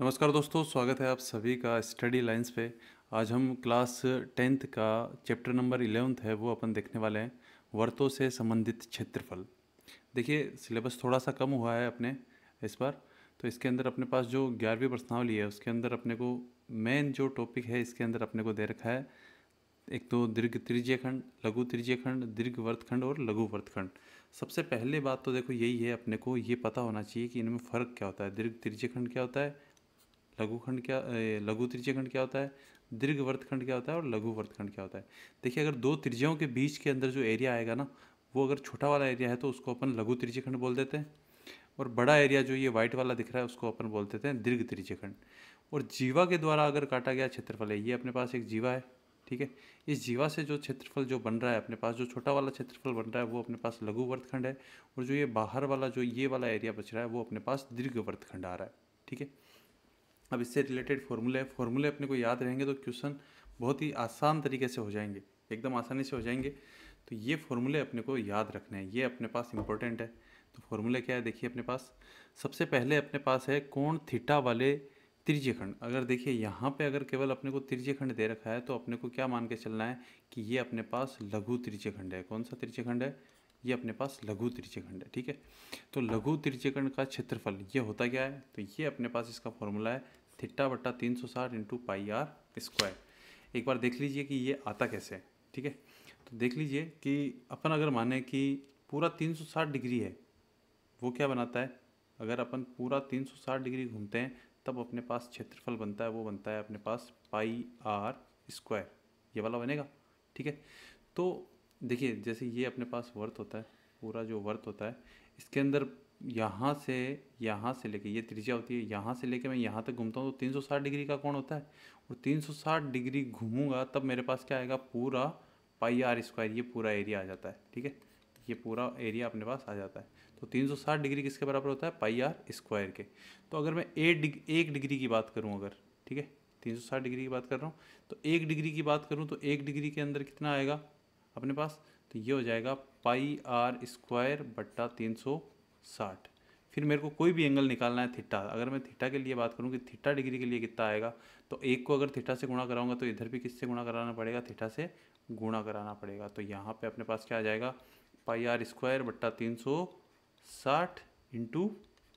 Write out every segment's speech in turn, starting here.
नमस्कार दोस्तों, स्वागत है आप सभी का स्टडी लाइंस पे। आज हम क्लास टेंथ का चैप्टर नंबर इलेवेंथ है, वो अपन देखने वाले हैं, वर्तों से संबंधित क्षेत्रफल। देखिए, सिलेबस थोड़ा सा कम हुआ है अपने इस बार तो इसके अंदर अपने पास जो ग्यारहवीं प्रश्नावली है, उसके अंदर अपने को मेन जो टॉपिक है, इसके अंदर अपने को दे रखा है। एक तो दीर्घ त्रिज्य खंड, लघु त्रिज्य खंड, दीर्घ वर्तखंड और लघु वर्तखंड सबसे पहले बात तो देखो, यही है अपने को, ये पता होना चाहिए कि इनमें फ़र्क क्या होता है, दीर्घ त्रिज्य खंड क्या होता है लघु खंड क्या लघु त्रिज्य खंड क्या होता है? दीर्घ वर्तखंड क्या होता है और लघु वर्तखंड क्या होता है? देखिए, अगर दो त्रिज्यों के बीच के अंदर जो एरिया आएगा ना, वो अगर छोटा वाला एरिया है तो उसको अपन लघु त्रिज्य खंड बोल देते हैं। और बड़ा एरिया जो ये वाइट वाला दिख रहा है, उसको अपन बोल देते हैं दीर्घ त्रिज्य खंड और जीवा के द्वारा अगर काटा गया क्षेत्रफल है ये अपने पास एक जीवा है, ठीक है? इस जीवा से जो क्षेत्रफल जो बन रहा है, अपने पास जो छोटा वाला क्षेत्रफल बन रहा है, वो अपने पास लघु वर्तखंड है। और जो ये बाहर वाला, जो ये वाला एरिया बच रहा है, वो अपने पास दीर्घ वर्तखंड आ रहा है, ठीक है? अब इससे रिलेटेड फॉर्मूले फॉर्मूले अपने को याद रहेंगे तो क्वेश्चन बहुत ही आसान तरीके से हो जाएँगे। एकदम आसानी से हो जाएँगे। तो ये फॉर्मूले अपने को याद रखने हैं। ये अपने पास इंपॉर्टेंट है। तो फॉर्मूले क्या है? देखिए अपने पास। सबसे पहले अपने पास है कोण थीटा वाले त्रिज्य खंड अगर देखिए यहाँ पे अगर केवल अपने को त्रिज्य खंड दे रखा है तो अपने को क्या मान के चलना है कि ये अपने पास लघु त्रिज्य खंड है। कौन सा त्रिज्य खंड है? ये अपने पास लघु त्रिज्य खंड है, ठीक है? तो लघु त्रिज्य खंड का क्षेत्रफल ये होता क्या है? तो ये अपने पास इसका फॉर्मूला है थिट्टा बट्टा तीन सौ साठ इंटू पाई आर स्क्वायर एक बार देख लीजिए कि ये आता कैसे है, ठीक है? तो देख लीजिए कि अपन अगर माने कि पूरा तीन सौ साठ डिग्री है, वो क्या बनाता है? अगर अपन पूरा तीन सौ साठ डिग्री घूमते हैं, तब अपने पास क्षेत्रफल बनता है, वो बनता है अपने पास पाई आर स्क्वायर ये वाला बनेगा, ठीक है? तो देखिए जैसे ये अपने पास वर्थ होता है पूरा जो वर्थ होता है इसके अंदर यहाँ से यहाँ से लेके ये त्रिज्या होती है यहाँ से लेके मैं यहाँ तक घूमता हूँ तो तीन सौ साठ डिग्री का कौन होता है। और तीन सौ साठ डिग्री घूमूँगा तब मेरे पास क्या आएगा? पूरा पाई आर स्क्वायर ये पूरा एरिया आ जाता है ठीक है? ये पूरा एरिया अपने पास आ जाता है। तो तीन सौ साठ डिग्री किसके बराबर होता है? पाई आर स्क्वायर के। तो अगर मैं एक डिग, एक डिग्री की बात करूँ अगर ठीक है? तीन सौ साठ डिग्री की बात कर रहा हूँ तो एक डिग्री की बात करूँ तो एक डिग्री के अंदर कितना आएगा? अपने पास तो ये हो जाएगा पाई आर स्क्वायर बट्टा तीन सौ साठ। फिर मेरे को कोई भी एंगल निकालना है थीटा अगर मैं थीटा के लिए बात करूँ कि थीटा डिग्री के लिए कितना आएगा तो एक को अगर थीटा से गुणा कराऊँगा तो इधर भी किससे गुणा कराना पड़ेगा? थीटा से गुणा कराना पड़ेगा। तो यहाँ पे अपने पास क्या आ जाएगा? पाई आर स्क्वायर बट्टा तीन सौ साठ इंटू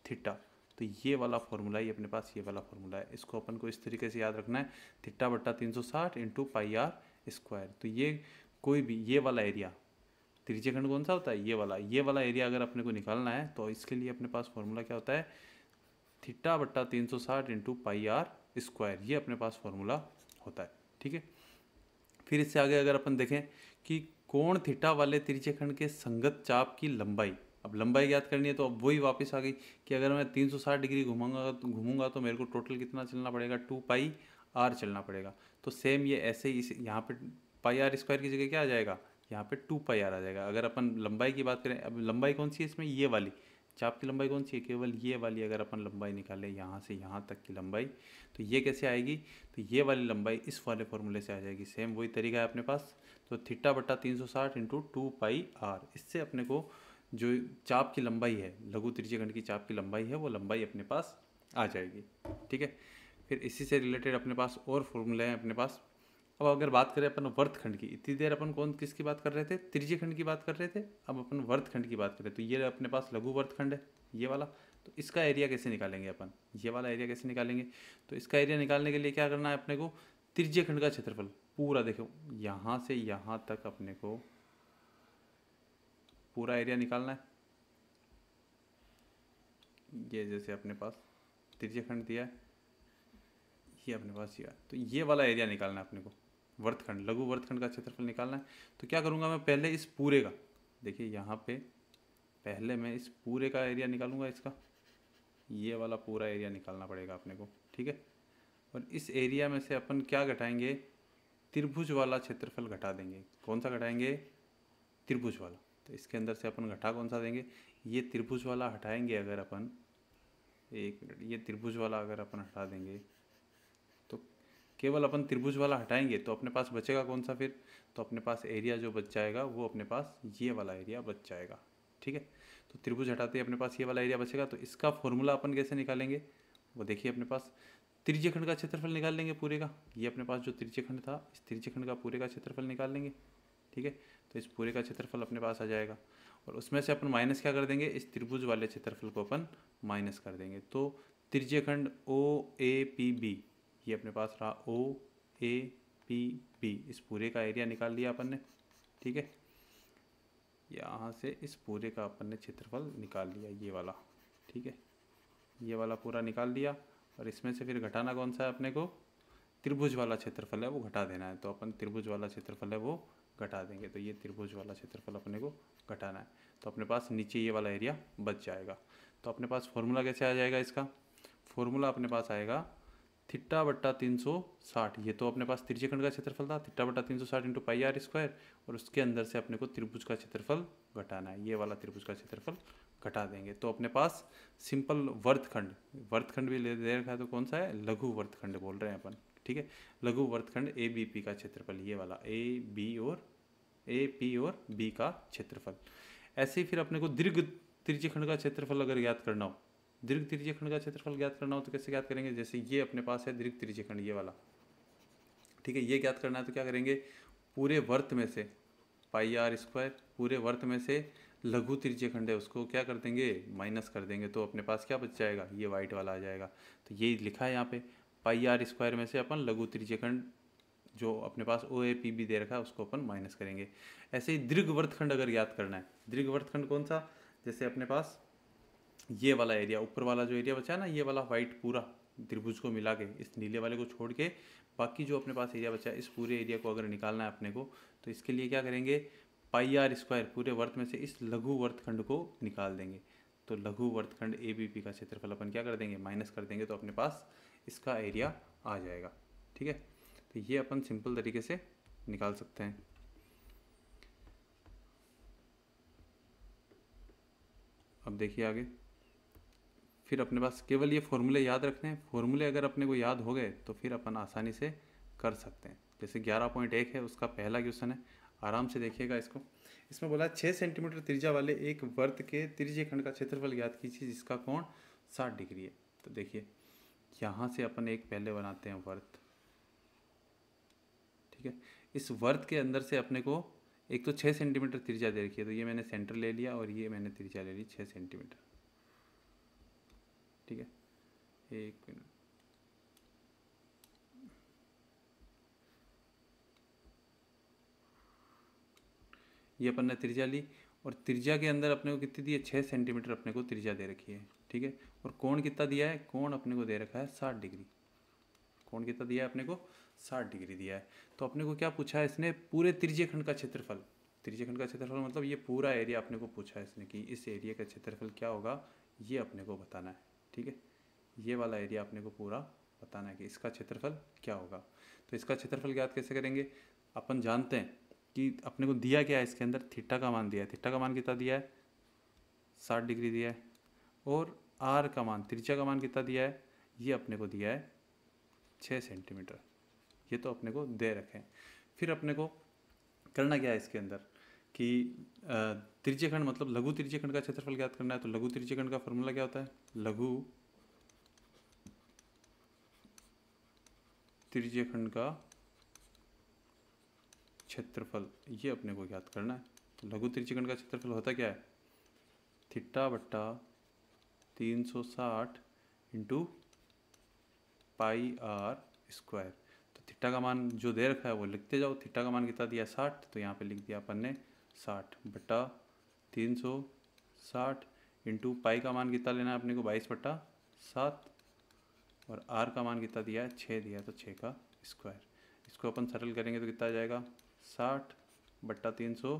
थीटा तो ये वाला फॉर्मूला ही अपने पास ये वाला फॉर्मूला है। इसको अपन को इस तरीके से याद रखना है। थीटा बट्टा तीन सौ साठ इंटू पाई आर स्क्वायर। तो ये कोई भी, ये वाला एरिया त्रिज्य खंड कौन सा होता है? ये वाला। ये वाला एरिया अगर अपने को निकालना है तो इसके लिए अपने पास फॉर्मूला क्या होता है? थीटा बट्टा तीन सौ साठ इंटू पाई आर स्क्वायर, ये अपने पास फॉर्मूला होता है, ठीक है? फिर इससे आगे अगर अपन देखें कि कोण थीटा वाले त्रिज्य खंड के संगत चाप की लंबाई, अब लंबाई याद करनी है तो अब वही वापस आ गई कि अगर मैं 360 डिग्री घूमूँगा तो घूमूँगा तो मेरे को टोटल कितना चलना पड़ेगा? टू पाई आर चलना पड़ेगा। तो सेम ये ऐसे ही इस, यहाँ पे पाई आर स्क्वायर की जगह क्या आ जाएगा? यहाँ पे टू पाई आर आ जाएगा। अगर अपन लंबाई की बात करें, अब लंबाई कौन सी है इसमें? ये वाली। चाप की लंबाई कौन सी है? केवल ये वाली। अगर अपन लंबाई निकालें यहाँ से यहाँ तक की लंबाई तो ये कैसे आएगी? तो ये वाली लंबाई इस वाले फॉर्मूले से आ जाएगी। सेम वही तरीका है अपने पास। तो थीटा बट्टा तीन सौ साठ इंटू टू पाई आर इससे अपने को जो चाप की लंबाई है, लघु त्रिज्यखंड की चाप की लंबाई है, वो लंबाई अपने पास आ जाएगी। ठीक है? फिर इसी से रिलेटेड अपने पास और फॉर्मूले हैं अपने पास। अब अगर बात करें अपन वर्त खंड की, इतनी देर अपन कौन, किसकी बात कर रहे थे? त्रिज्य खंड की बात कर रहे थे? अब अपन वर्त खंड की बात करें तो ये अपने पास लघु वर्त खंड है, ये वाला। तो इसका एरिया कैसे निकालेंगे अपन? ये वाला एरिया कैसे निकालेंगे? तो इसका एरिया निकालने के लिए क्या करना है अपने को? त्रिज्य खंड का क्षेत्रफल, पूरा देखो, यहाँ से यहाँ तक अपने को पूरा एरिया निकालना है। ये जैसे अपने पास त्रिज्य खंड दिया है, ये अपने पास दिया तो ये वाला एरिया निकालना है अपने को। वर्तखंड लघु वर्तखंड का क्षेत्रफल निकालना है। तो क्या करूँगा मैं पहले इस पूरे का? देखिए, यहाँ पे पहले मैं इस पूरे का एरिया निकालूँगा इसका। ये वाला पूरा एरिया निकालना पड़ेगा अपने को, ठीक है? और इस एरिया में से अपन क्या घटाएँगे? त्रिभुज वाला क्षेत्रफल घटा देंगे। कौन सा घटाएँगे? त्रिभुज वाला। तो इसके अंदर से अपन घटा कौन सा देंगे? ये त्रिभुज वाला हटाएँगे अगर अपन, एक मिनट, ये त्रिभुज वाला अगर अपन हटा देंगे केवल अपन त्रिभुज वाला हटाएँगे तो अपने पास बचेगा कौन सा फिर? तो अपने पास एरिया जो बच जाएगा, वो अपने पास ये वाला एरिया बच जाएगा, ठीक है? तो त्रिभुज हटाते ही अपने पास ये वाला एरिया बचेगा तो इसका फॉर्मूला अपन कैसे निकालेंगे? वो देखिए अपने पास त्रिज्य खंड का क्षेत्रफल निकाल लेंगे पूरे का। ये अपने पास जो त्रिज्य खंड था, इस त्रिज्य खंड का पूरे का क्षेत्रफल निकाल लेंगे, ठीक है? तो इस पूरे का क्षेत्रफल अपने पास आ जाएगा। और उसमें से अपन माइनस क्या कर देंगे? इस त्रिभुज वाले क्षेत्रफल को अपन माइनस कर देंगे। तो त्रिज्य खंड ओ ए पी बी ये अपने पास रहा ओ ए पी बी इस पूरे का एरिया निकाल लिया अपन ने, ठीक है? यहाँ से इस पूरे का अपन ने क्षेत्रफल निकाल लिया, ये वाला, ठीक है? ये वाला पूरा निकाल लिया, और इसमें से फिर घटाना कौन सा है अपने को? त्रिभुज वाला क्षेत्रफल है, वो घटा देना है। तो अपन त्रिभुज वाला क्षेत्रफल है, वो घटा देंगे। तो ये त्रिभुज वाला क्षेत्रफल अपने को घटाना है। तो अपने पास नीचे ये वाला एरिया बच जाएगा। तो अपने पास फॉर्मूला कैसे आ जाएगा इसका? फॉर्मूला अपने पास आएगा थिट्टा बट्टा तीन सौ साठ। ये तो अपने पास त्रिज्यखंड का क्षेत्रफल था थिट्टा बट्टा तीन सौ साठ इंटू पाई आर स्क्वायर और उसके अंदर से अपने को त्रिभुज का क्षेत्रफल घटाना है। ये वाला त्रिभुज का क्षेत्रफल घटा देंगे। तो अपने पास सिंपल वर्तखंड वर्तखंड भी ले दे रखा है तो कौन सा है? लघु वर्तखंड बोल रहे हैं अपन, ठीक है? लघु वर्तखंड ए बी पी का क्षेत्रफल, ये वाला ए बी और, ए पी और बी का क्षेत्रफल। ऐसे ही फिर अपने को दीर्घ त्रिज्यखंड का क्षेत्रफल अगर याद करना हो दीर्घ त्रिजय खंड का क्षेत्रफल ज्ञात करना हो तो कैसे ज्ञात करेंगे? जैसे ये अपने पास है दीर्घ त्रिज्यखंड ये वाला। ठीक है, ये ज्ञात करना है तो क्या करेंगे? पूरे वर्त में से, पाई आर स्क्वायर, पूरे वर्त में से लघु त्रिजय खंड है, उसको क्या कर देंगे? माइनस कर देंगे तो अपने पास क्या बच जाएगा? ये वाइट वाला आ जाएगा। तो ये लिखा है यहाँ पे, पाई आर स्क्वायर में से अपन लघु त्रिजय खंड जो अपने पास ओ ए पी बी दे रखा है, उसको अपन माइनस करेंगे। ऐसे ही दीर्घ वर्तखंड अगर याद करना है, दीर्घ वर्तखंड कौन सा? जैसे अपने पास ये वाला एरिया ऊपर वाला जो एरिया बचा है ना, ये वाला वाइट पूरा त्रिभुज को मिला के, इस नीले वाले को छोड़ के, बाकी जो अपने पास एरिया बचा है, इस पूरे एरिया को अगर निकालना है अपने को तो इसके लिए क्या करेंगे? पाई आर स्क्वायर पूरे वर्त में से इस लघु वर्तखंड को निकाल देंगे। तो लघु वर्तखंड ए बी पी का क्षेत्रफल अपन क्या कर देंगे? माइनस कर देंगे तो अपने पास इसका एरिया आ जाएगा। ठीक है? तो ये अपन सिंपल तरीके से निकाल सकते हैं। अब देखिए आगे। फिर अपने पास केवल ये फॉर्मूले याद रखने हैं। फॉर्मूले अगर अपने को याद हो गए तो फिर अपन आसानी से कर सकते हैं। जैसे ग्यारह पॉइंट एक है, उसका पहला क्वेश्चन है। आराम से देखिएगा इसको। इसमें बोला छः सेंटीमीटर त्रिज्या वाले एक वर्त के त्रिज्य खंड का क्षेत्रफल ज्ञात कीजिए, जिसका कोण साठ डिग्री है। तो देखिए, यहाँ से अपन एक पहले बनाते हैं वर्त ठीक है? इस वर्त के अंदर से अपने को एक तो छः सेंटीमीटर त्रिज्या दे रखी है। तो ये मैंने सेंटर ले लिया और ये मैंने त्रिज्या ले ली छः सेंटीमीटर ठीक है? एक मिनट ये अपन ने त्रिज्या ली और त्रिज्या के अंदर अपने को कितनी दी है? छः सेंटीमीटर अपने को त्रिज्या दे रखी है, ठीक है? और कोण कितना दिया है? कोण अपने को दे रखा है साठ डिग्री। कोण कितना दिया है अपने को? साठ डिग्री दिया है। तो अपने को क्या पूछा है इसने? पूरे त्रिज्य खंड का क्षेत्रफल। त्रिज्य खंड का क्षेत्रफल मतलब ये पूरा एरिया अपने को पूछा है इसने कि इस एरिया का क्षेत्रफल क्या होगा? ये अपने को बताना है। ठीक है? ये वाला एरिया अपने को पूरा बताना है कि इसका क्षेत्रफल क्या होगा। तो इसका क्षेत्रफल ज्ञात कैसे करेंगे? अपन जानते हैं कि अपने को दिया क्या है इसके अंदर? थीटा का मान दिया है। थीटा का मान कितना दिया है? साठ डिग्री दिया है। और आर का मान, त्रिज्या का मान कितना दिया है? ये अपने को दिया है छः सेंटीमीटर ये तो अपने को दे रखें फिर अपने को करना क्या है इसके अंदर? कि त्रिज्यखंड मतलब लघु त्रिज्यखंड का क्षेत्रफल ज्ञात करना है तो लघु त्रिज्यखंड का फॉर्मूला क्या होता है? लघु त्रिज्यखंड का क्षेत्रफल, ये अपने को ज्ञात करना है। तो लघु त्रिज्यखंड का क्षेत्रफल होता क्या है? थिट्टा बट्टा तीन सौ साठ इंटू पाई आर स्क्वायर। तो थिट्टा का मान जो दे रखा है वो लिखते जाओ थिट्टा का मान कितना दिया? साठ तो यहाँ पे लिख दिया अपन ने साठ बट्टा तीन सौ साठ इंटू पाई का मान कितना लेना है अपने को? बाईस बट्टा सात और आर का मान कितना दिया है? छः दिया तो छः का स्क्वायर। इसको अपन सरल करेंगे तो कितना आ जाएगा? साठ बट्टा तीन सौ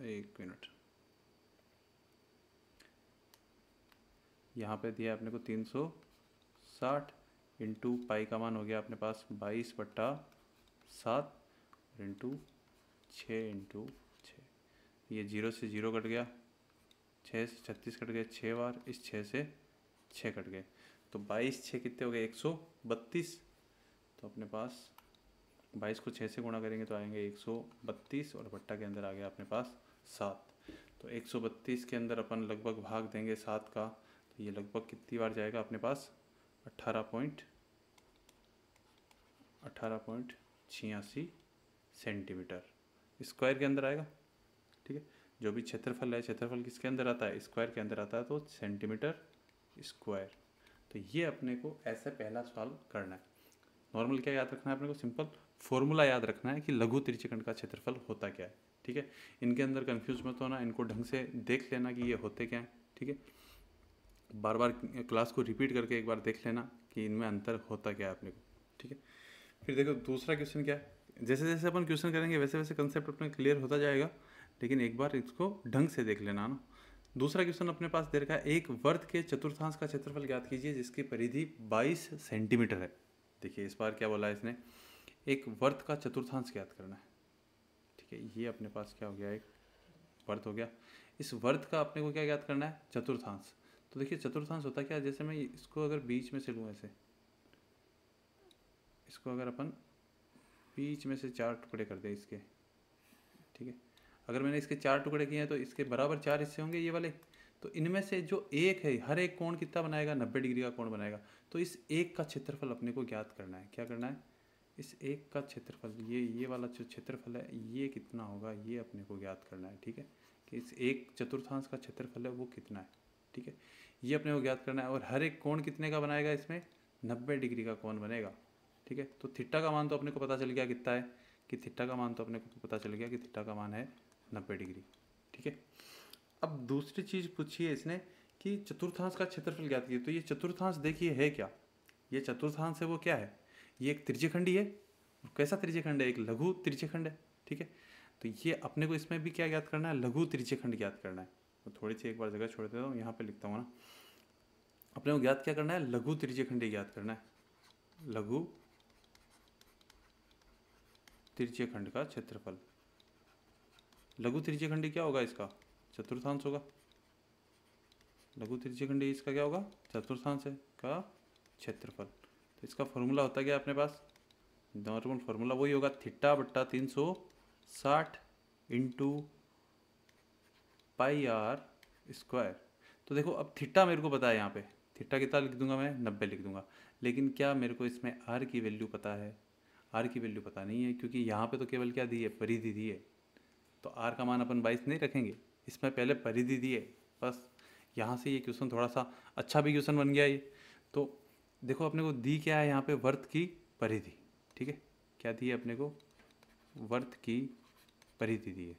एक मिनट। यहाँ पे दिया अपने को तीन सौ साठ इंटू पाई का मान हो गया अपने पास बाईस बट्टा सात इंटू छः इंटू ये ज़ीरो से ज़ीरो कट गया छः से छत्तीस कट गए छः बार इस छः से छः कट गए। तो बाईस छः कितने हो गए? एक सौ बत्तीस। तो अपने पास बाईस को छः से गुणा करेंगे तो आएँगे एक सौ बत्तीस और भट्टा के अंदर आ गया अपने पास सात। तो एक सौ बत्तीस के अंदर अपन लगभग भाग देंगे सात का। तो ये लगभग कितनी बार जाएगा अपने पास? अट्ठारह पॉइंट अट्ठारह पॉइंट छियासी सेंटीमीटर। स्क्वायर के अंदर आएगा? ठीक है? जो भी क्षेत्रफल है, क्षेत्रफल किसके अंदर आता है? स्क्वायर के अंदर आता है तो सेंटीमीटर स्क्वायर तो ये अपने को ऐसे पहला सवाल करना है। नॉर्मल क्या याद रखना है अपने को? सिंपल फॉर्मूला याद रखना है कि लघु त्रिचिकंड का क्षेत्रफल होता क्या है। ठीक है? इनके अंदर कंफ्यूज मत होना, इनको ढंग से देख लेना कि ये होते क्या हैं। ठीक है? बार बार क्लास को रिपीट करके एक बार देख लेना कि इनमें अंतर होता क्या है अपने को। ठीक है? फिर देखो, दूसरा क्वेश्चन क्या है? जैसे जैसे अपन क्वेश्चन करेंगे वैसे वैसे कंसेप्ट अपने क्लियर होता जाएगा। लेकिन एक बार इसको ढंग से देख लेना ना। दूसरा क्वेश्चन अपने पास दे रखा है, एक वर्त के चतुर्थांश का क्षेत्रफल ज्ञात कीजिए, जिसकी परिधि 22 सेंटीमीटर है। देखिए, इस बार क्या बोला है इसने? एक वर्त का चतुर्थांश ज्ञात करना है। ठीक है, ये अपने पास क्या हो गया? एक वर्त हो गया। इस वर्त का अपने को क्या ज्ञात करना है? चतुर्थांश। तो देखिए, चतुर्थांश होता क्या जैसे मैं इसको अगर बीच में से लूँ ऐसे। इसको अगर अपन बीच में से चार टुकड़े कर दें इसके। ठीक है? अगर मैंने इसके चार टुकड़े किए हैं तो इसके बराबर चार हिस्से होंगे ये वाले। तो इनमें से जो एक है, हर एक कोण कितना बनाएगा? नब्बे डिग्री का कोण बनाएगा। तो इस एक का क्षेत्रफल अपने को ज्ञात करना है। क्या करना है? इस एक का क्षेत्रफल, ये ये वाला जो क्षेत्रफल है, ये कितना होगा, ये अपने को ज्ञात करना है, ठीक है? कि इस एक चतुर्थांश का क्षेत्रफल है, वो कितना है, ठीक है? ये अपने को ज्ञात करना है। और हर एक कोण कितने का बनाएगा इसमें? नब्बे डिग्री का कोण बनेगा, ठीक है? तो थिट्टा का मान तो अपने को पता चल गया कितना है? कि थिट्टा का मान तो अपने को पता चल गया कि थिट्टा का मान है नब्बे डिग्री, ठीक है? अब दूसरी चीज़ पूछी है इसने कि चतुर्थांश का क्षेत्रफल ज्ञात कीजिए। तो ये चतुर्थांश देखिए है क्या? ये चतुर्थांश है वो क्या है? ये एक त्रिज्यखंडी है। कैसा त्रिज्यखंड है? एक लघु त्रिज्यखंड है, ठीक है? तो ये अपने को इसमें भी क्या ज्ञात करना है? लघु त्रिज्यखंड ज्ञात करना है। तो थोड़ी सी एक बार जगह छोड़ देता हूँ, यहाँ पे लिखता हूँ ना। अपने को ज्ञात क्या करना है? लघु त्रिज्यखंडी ज्ञात करना है। लघु त्रिज्यखंड का क्षेत्रफल। लघु त्रिज्यखंडी क्या होगा इसका? चतुर्थांश होगा। लघु त्रिज्यखंडी इसका क्या होगा? चतुर्थांश है का? क्षेत्रफल। तो इसका फॉर्मूला होता क्या अपने पास? नॉर्मल फार्मूला वही होगा थिट्टा बट्टा तीन सौ साठ इंटू पाई आर स्क्वायर तो देखो, अब थिट्टा मेरे को पता है यहाँ पे। थिट्टा कितना लिख दूँगा मैं? नब्बे लिख दूँगा। लेकिन क्या मेरे को इसमें आर की वैल्यू पता है? आर की वैल्यू पता नहीं है, क्योंकि यहाँ पे तो केवल क्या दी है? परिधि दी है। तो आर का मान अपन बाईस नहीं रखेंगे। इसमें पहले परिधि दी है। बस यहाँ से ये क्वेश्चन थोड़ा सा अच्छा भी क्वेश्चन बन गया ये। तो देखो अपने को दी क्या है यहाँ पे? वर्त की परिधि। ठीक है? क्या दी है अपने को? वर्त की परिधि दी है।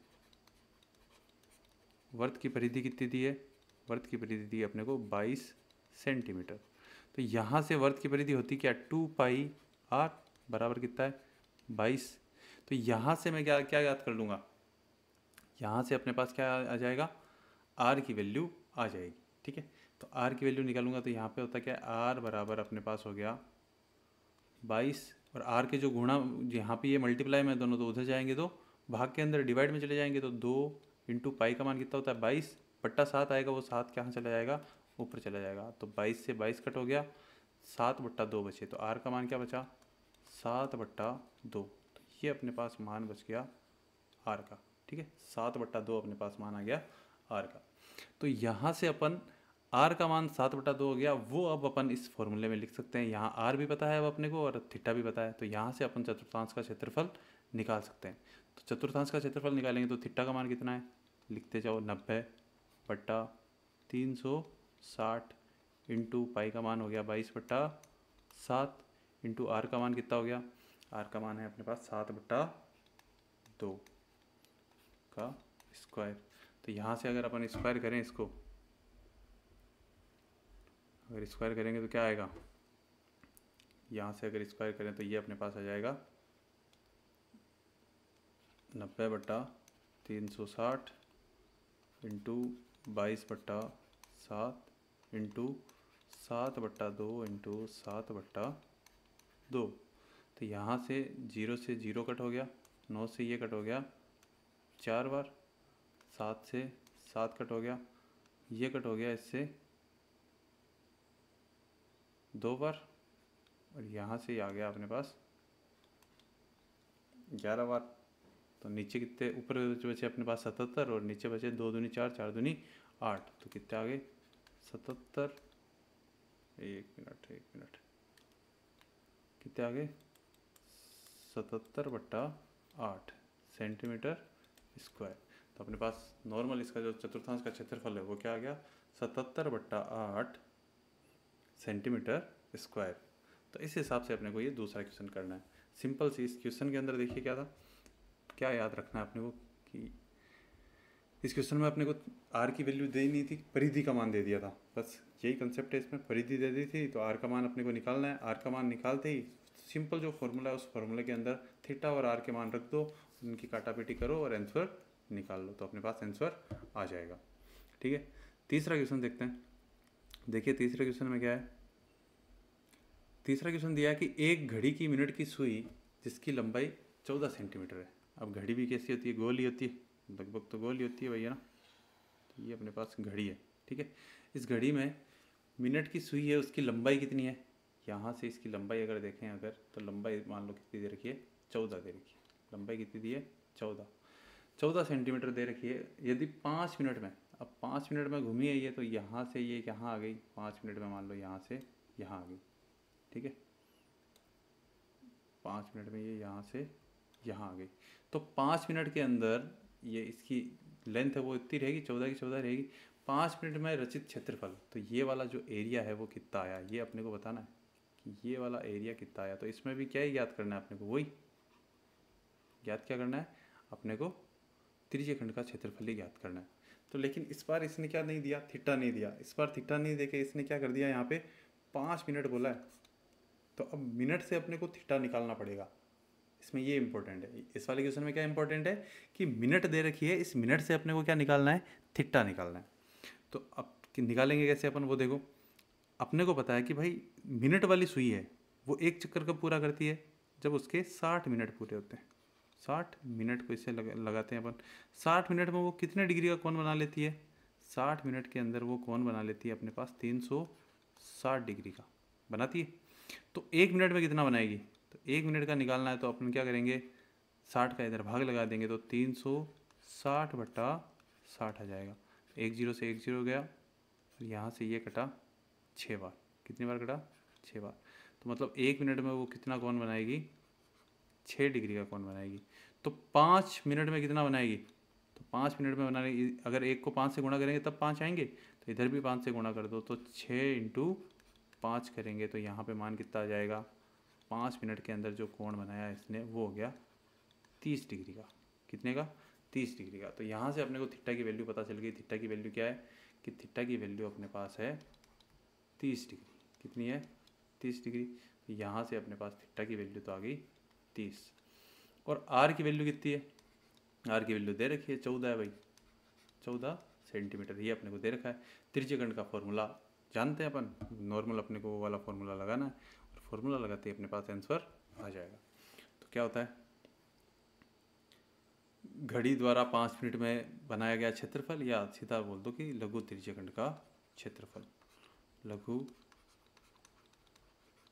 वर्त की परिधि कितनी दी है? वर्त की परिधि दी है अपने को 22 सेंटीमीटर। तो यहाँ से वर्त की परिधि होती क्या? टू पाई आर बराबर कितना है? 22 तो यहाँ से मैं क्या क्या याद कर लूँगा? यहाँ से अपने पास क्या आ जाएगा? आर की वैल्यू आ जाएगी, ठीक है? तो आर की वैल्यू निकालूँगा तो यहाँ पे होता क्या? आर बराबर अपने पास हो गया बाईस और आर के जो गुणा, यहाँ पे ये मल्टीप्लाई में दोनों तो उधर जाएँगे तो भाग के अंदर डिवाइड में चले जाएँगे तो दो इंटू पाई का मान कितना होता है? बाईस। बट्टा सात आएगा, वो सात कहाँ चला जाएगा? ऊपर चला जाएगा। तो बाईस से बाईस कट हो गया, सात बट्टा दो बचे। तो आर का मान क्या बचा? सात बट्टा दो। तो ये अपने पास मान बच गया आर का। ठीक है? सात बट्टा दो अपने पास मान आ गया आर का। तो यहाँ से अपन आर का मान सात बटा दो हो गया, वो अब अपन इस फॉर्मूले में लिख सकते हैं। यहाँ आर भी पता है अब अपने को और थीटा भी पता है। तो यहाँ से अपन चतुर्थांश का क्षेत्रफल निकाल सकते हैं। तो चतुर्थांश का क्षेत्रफल निकालेंगे तो थीटा का मान कितना है? लिखते जाओ नब्बे बट्टा तीन सौ साठ इंटू पाई का मान हो गया बाईस बट्टा सात इंटू आर का मान कितना हो गया? आर का मान है अपने पास सात बट्टा दो। का स्क्वायर तो यहाँ से अगर अपन स्क्वायर करें इसको, अगर स्क्वायर करेंगे तो क्या आएगा? यहाँ से अगर स्क्वायर करें तो ये अपने पास आ जाएगा नब्बे बट्टा तीन सौ साठ इंटू बाईस बट्टा सात इंटू सात बट्टा दो इंटू सात बट्टा दो। तो यहाँ से ज़ीरो से ज़ीरो कट हो गया, नौ से ये कट हो गया चार बार, सात से, सात कट हो गया, ये कट हो गया इससे, दो बार, और यहाँ से आ गया अपने पास, ग्यारह बार। तो नीचे कितने, ऊपर बचे अपने पास सतहत्तर, और नीचे बचे दो दूनी चार चार दूनी आठ। तो कितने आ गए? सतहत्तर। एक मिनट एक मिनट। कितने आ गए? सतहत्तर बट्टा आठ सेंटीमीटर। स्क्वायर तो अपने पास नॉर्मल इसका जो चतुर्थांश का क्षेत्रफल है, वो क्या आ गया? सतहत्तर बट्टा आठ सेंटीमीटर स्क्वायर तो इस हिसाब से अपने को ये दूसरा क्वेश्चन करना है। सिंपल सी इस क्वेश्चन के अंदर देखिए क्या था? क्या याद रखना है अपने को कि इस क्वेश्चन में अपने को आर की वैल्यू दे नहीं थी, परिधि का मान दे दिया था। बस यही कंसेप्ट है इसमें, परिधि दे दी थी तो आर का मान अपने को निकालना है। आर का मान निकालते ही सिंपल जो फॉर्मूला है, उस फॉर्मूले के अंदर थीटा और आर के मान रख दो उनकी काटापीटी करो और आंसर निकाल लो तो अपने पास आंसर आ जाएगा। ठीक है? तीसरा क्वेश्चन देखते हैं। देखिए, तीसरे क्वेश्चन में क्या है? तीसरा क्वेश्चन दिया है कि एक घड़ी की मिनट की सुई जिसकी लंबाई चौदह सेंटीमीटर है। अब घड़ी भी कैसी होती है? गोल ही होती है। लगभग तो गोल ही होती है भैया ना? तो ये अपने पास घड़ी है। ठीक है? इस घड़ी में मिनट की सुई है, उसकी लंबाई कितनी है? यहाँ से इसकी लंबाई अगर देखें अगर तो लंबाई मान लो कितनी दे रखी है? चौदह दे रखी है। लंबाई कितनी दी है? चौदह। चौदह सेंटीमीटर दे रखी है। यदि पाँच मिनट में, अब पाँच मिनट में घूमी है ये तो यहाँ से ये यहाँ आ गई। पाँच मिनट में मान लो यहाँ से यहाँ आ गई। ठीक है? पाँच मिनट में ये यहाँ से यहाँ आ गई। तो पाँच मिनट के अंदर ये इसकी लेंथ है वो इतनी रहेगी, चौदह की चौदह रहेगी। पाँच मिनट में रचित क्षेत्रफल तो ये वाला जो एरिया है वो कितना आया? ये अपने को बताना है कि ये वाला एरिया कितना आया? तो इसमें भी क्या ही याद करना है अपने को? वही याद क्या करना है? अपने को त्रिज्य खंड का क्षेत्रफल ही ज्ञात करना है। तो लेकिन इस बार इसने क्या नहीं दिया? थिट्टा नहीं दिया। इस बार थिट्टा नहीं देके इसने क्या कर दिया? यहाँ पे पाँच मिनट बोला है। तो अब मिनट से अपने को थिट्टा निकालना पड़ेगा। इसमें ये इंपॉर्टेंट है। इस वाले क्वेश्चन में क्या इंपॉर्टेंट है? कि मिनट दे रखी है। इस मिनट से अपने को क्या निकालना है? थिट्टा निकालना है। तो अब निकालेंगे कैसे अपन? वो देखो। अपने को पता है कि भाई मिनट वाली सुई है। वो एक चक्कर कब पूरा करती है, जब उसके साठ मिनट पूरे होते हैं। साठ मिनट को इसे लग, लगाते हैं अपन। साठ मिनट में वो कितने डिग्री का कौन बना लेती है? साठ मिनट के अंदर वो कौन बना लेती है अपने पास तीन सौ साठ डिग्री का। बनाती है? तो एक मिनट में कितना बनाएगी? तो एक मिनट का निकालना है तो अपन क्या करेंगे? साठ का इधर भाग लगा देंगे तो तीन सौ साठ बट्टा साठ आ जाएगा। एक ज़ीरो से एक ज़ीरो गया और यहाँ से ये कटा छः बार। कितनी बार कटा? छः बार। तो मतलब एक मिनट में वो कितना कौन बनाएगी? छः डिग्री का कौन बनाएगी। तो पाँच मिनट में कितना बनाएगी? तो पाँच मिनट में बनाने अगर एक को पाँच से गुणा करेंगे तब पाँच आएँगे? तो इधर भी पाँच से गुणा कर दो तो छः इंटू पाँच करेंगे तो यहाँ पे मान कितना आ जाएगा? पाँच मिनट के अंदर जो कोण बनाया इसने, वो हो गया तीस डिग्री का। कितने का? तीस डिग्री का। तो यहाँ से अपने को थिट्टा की वैल्यू पता चल गई। थिट्टा की वैल्यू क्या है? कि थिट्टा की वैल्यू अपने पास है तीस डिग्री। कितनी है? तीस डिग्री। तो यहाँ से अपने पास थिट्टा की वैल्यू तो आ गई तीस। और आर की वैल्यू कितनी है? आर की वैल्यू दे रखी है चौदह है भाई। चौदह सेंटीमीटर ये अपने को दे रखा है। त्रिज्यखंड का फॉर्मूला जानते हैं अपन? नॉर्मल अपने को वो वाला फॉर्मूला लगाना है और फॉर्मूला लगाते ही अपने पास आंसर आ जाएगा। तो क्या होता है? घड़ी द्वारा पाँच मिनट में बनाया गया क्षेत्रफल या सीधा बोल दो कि लघु त्रिज्यखंड का क्षेत्रफल। लघु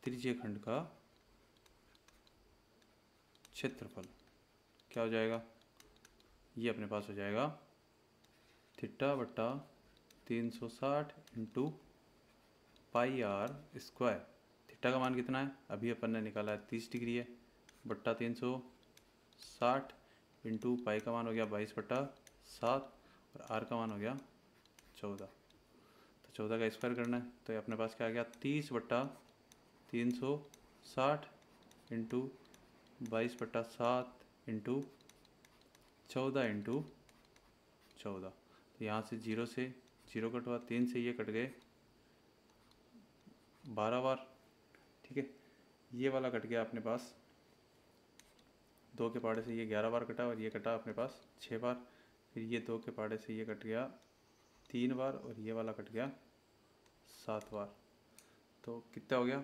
त्रिज्यखंड का क्षेत्रफल। क्या हो जाएगा? ये अपने पास हो जाएगा। थिट्टा बट्टा तीन सौ साठ into pi r square. Theta का मान कितना है? अभी अपन ने निकाला है तीस डिग्री है। बट्टा तीन सौ साठ इंटू पाई का मान हो गया बाईस बट्टा सात और आर का मान हो गया चौदह। तो चौदह का स्क्वायर करना है। तो अपने पास क्या आ गया? तीस बट्टा तीन सौ साठ इंटू बाईस बट्टा सात इंटू चौदह इंटू चौदह। तो यहाँ से ज़ीरो से, ज़ीरो कटवा तीन से ये कट गए। बारह बार, ठीक है? ये वाला कट गया अपने पास। दो के पाड़े से ये ग्यारह बार कटा और ये कटा अपने पास छः बार। फिर ये दो के पाड़े से ये कट गया तीन बार और ये वाला कट गया सात बार। तो कितना हो गया?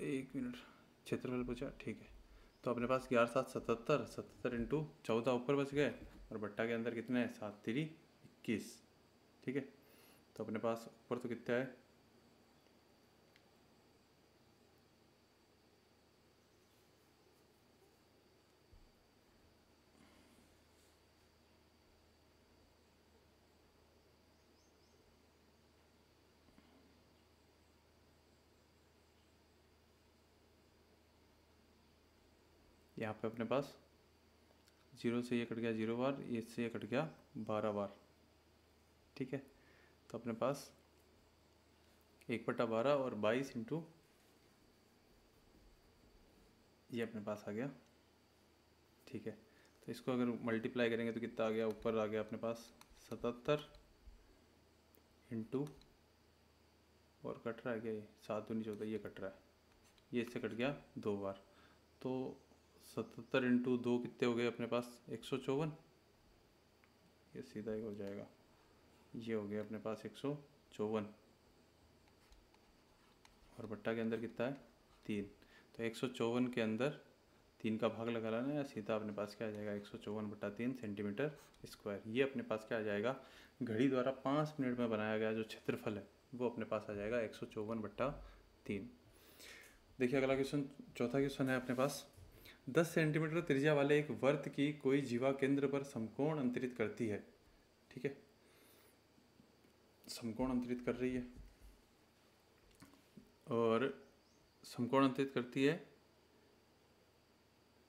एक मिनट, क्षेत्रफल पूछा, ठीक है। तो अपने पास ग्यारह सात सतहत्तर सतहत्तर इंटू चौदह ऊपर बच गए और बट्टा के अंदर कितने हैं? सात तिरी इक्कीस, ठीक है। तो अपने पास ऊपर तो कितना है यहाँ पे अपने पास। ज़ीरो से ये कट गया ज़ीरो बार इससे ये कट गया बारह बार। ठीक है? तो अपने पास एक बटा बारह और बाईस इंटू ये अपने पास आ गया। ठीक है? तो इसको अगर मल्टीप्लाई करेंगे तो कितना आ गया? ऊपर आ गया अपने पास सतहत्तर इंटू और कट रहा है क्या ये? सात दूनी चौदह, ये कट रहा है। ये इससे कट गया दो बार। तो सतहत्तर इंटू दो कितने हो गए अपने पास? एक सौ चौवन। ये सीधा ही हो जाएगा। ये हो गया अपने पास एक सौ चौवन। और बट्टा के अंदर कितना है? तीन। तो एक सौ चौवन के अंदर तीन का भाग लगा लेना या सीधा अपने पास क्या आ जाएगा? एक सौ चौवन बट्टा तीन सेंटीमीटर स्क्वायर। ये अपने पास क्या आ जाएगा? घड़ी द्वारा पाँच मिनट में बनाया गया जो क्षेत्रफल है, वो अपने पास आ जाएगा एक सौ चौवन बट्टा तीन। देखिए अगला क्वेश्चन चौथा क्वेश्चन है अपने पास। दस सेंटीमीटर त्रिज्या वाले एक वर्त की कोई जीवा केंद्र पर समकोण अंतरित करती है। ठीक है? समकोण अंतरित कर रही है। और समकोण अंतरित करती है।